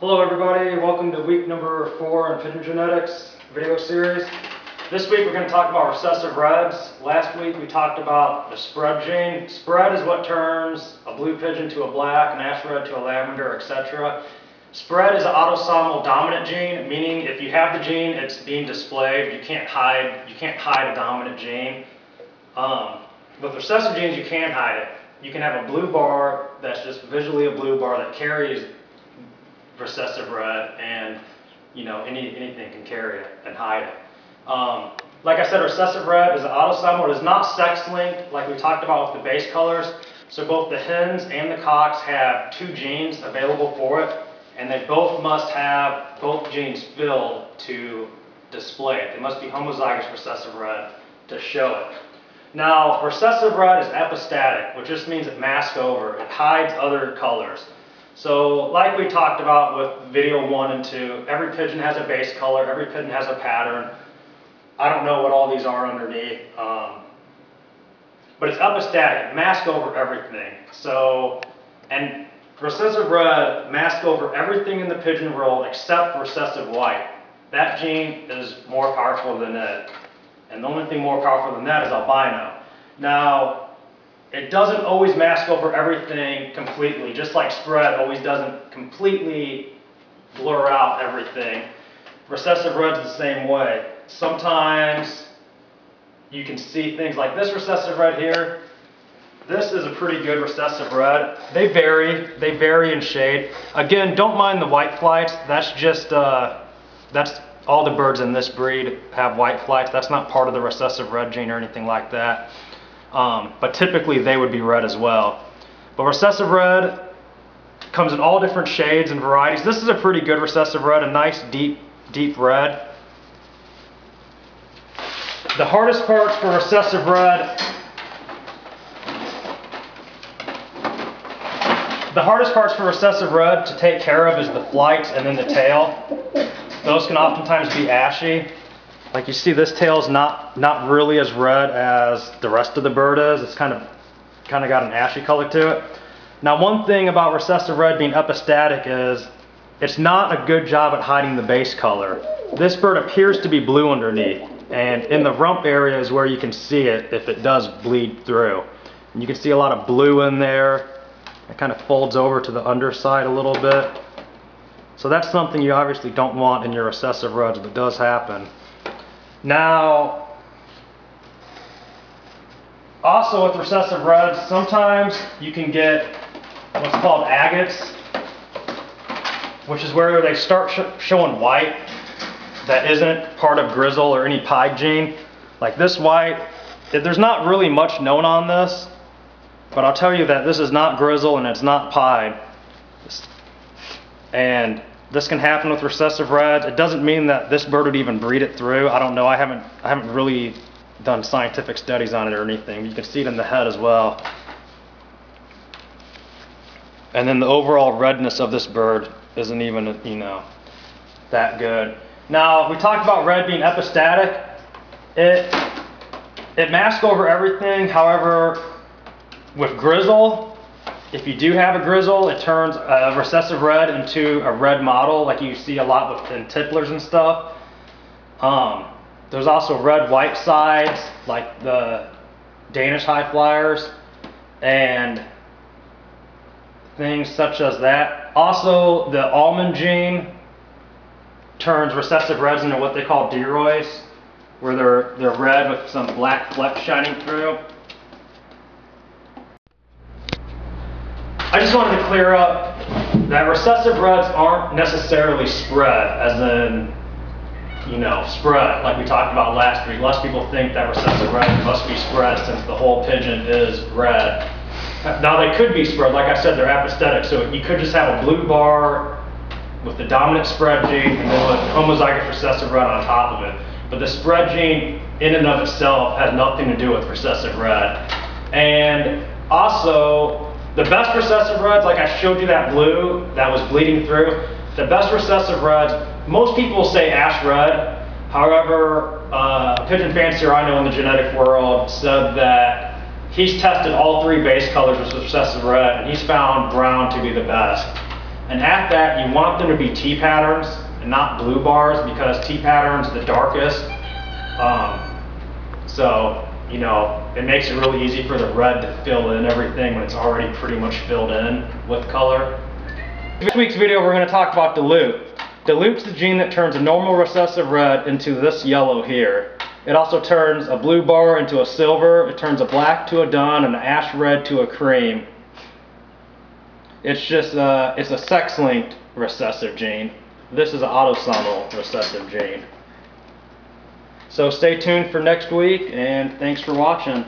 Hello everybody, welcome to week number four in Pigeon Genetics video series. This week we're going to talk about recessive reds. Last week we talked about the spread gene. Spread is what turns a blue pigeon to a black, an ash red to a lavender, etc. Spread is an autosomal dominant gene, meaning if you have the gene, it's being displayed. You can't hide, you can't hide a dominant gene. Um, with recessive genes, you can hide it. You can have a blue bar that's just visually a blue bar that carries recessive red and you know any, anything can carry it and hide it. Um, like I said, recessive red is an autosomal. It is not sex-linked like we talked about with the base colors. So both the hens and the cocks have two genes available for it, and they both must have both genes filled to display it. They must be homozygous recessive red to show it. Now, recessive red is epistatic, which just means it masks over. It hides other colors. So like we talked about with video one and two, every pigeon has a base color, every pigeon has a pattern. I don't know what all these are underneath, um, but it's epistatic, mask over everything. So, and recessive red masks over everything in the pigeon world except recessive white. That gene is more powerful than it. And the only thing more powerful than that is albino. Now, it doesn't always mask over everything completely, just like spread always doesn't completely blur out everything. Recessive red's the same way. Sometimes you can see things like this recessive red here. This is a pretty good recessive red. They vary, they vary in shade. Again, don't mind the white flights. That's just, uh, that's all the birds in this breed have white flights. That's not part of the recessive red gene or anything like that. Um, but typically they would be red as well. But recessive red comes in all different shades and varieties. This is a pretty good recessive red, a nice deep, deep red. The hardest parts for recessive red The hardest parts for recessive red to take care of is the flights and then the tail. Those can oftentimes be ashy. Like you see this tail is not, not really as red as the rest of the bird is. It's kind of, kind of got an ashy color to it. Now one thing about recessive red being epistatic is it's not a good job at hiding the base color. This bird appears to be blue underneath and in the rump area is where you can see it if it does bleed through. And you can see a lot of blue in there. It kind of folds over to the underside a little bit. So that's something you obviously don't want in your recessive reds, but does happen. Now, also with recessive reds, sometimes you can get what's called agates, which is where they start sh showing white that isn't part of grizzle or any pie gene. Like this white, there's not really much known on this, but I'll tell you that this is not grizzle and it's not pied. And this can happen with recessive reds. It doesn't mean that this bird would even breed it through. I don't know. I haven't I haven't really done scientific studies on it or anything. You can see it in the head as well. And then the overall redness of this bird isn't even, you know, that good. Now, we talked about red being epistatic. It it masks over everything. However, with grizzle, if you do have a grizzle, it turns a recessive red into a red mottle, like you see a lot within tipplers and stuff. Um, there's also red white sides, like the Danish high flyers, and things such as that. Also, the almond gene turns recessive reds into what they call deroys, where they're, they're red with some black flecks shining through. I just wanted to clear up that recessive reds aren't necessarily spread, as in, you know, spread, like we talked about last week. Of people think that recessive red must be spread since the whole pigeon is red. Now they could be spread, like I said, they're epistatic, so you could just have a blue bar with the dominant spread gene and then with homozygous recessive red on top of it. But the spread gene in and of itself has nothing to do with recessive red. And also, the best recessive reds, like I showed you that blue that was bleeding through, the best recessive reds, most people say ash red. However, uh, a pigeon fancier I know in the genetic world said that he's tested all three base colors with recessive red and he's found brown to be the best. And at that, you want them to be T patterns and not blue bars because T pattern's the darkest. Um, so, you know, it makes it really easy for the red to fill in everything when it's already pretty much filled in with color. This week's video, we're going to talk about dilute. Dilute's the gene that turns a normal recessive red into this yellow here. It also turns a blue bar into a silver, it turns a black to a dun, and an ash red to a cream. It's just, uh, it's a sex-linked recessive gene. This is an autosomal recessive gene. So stay tuned for next week, and thanks for watching.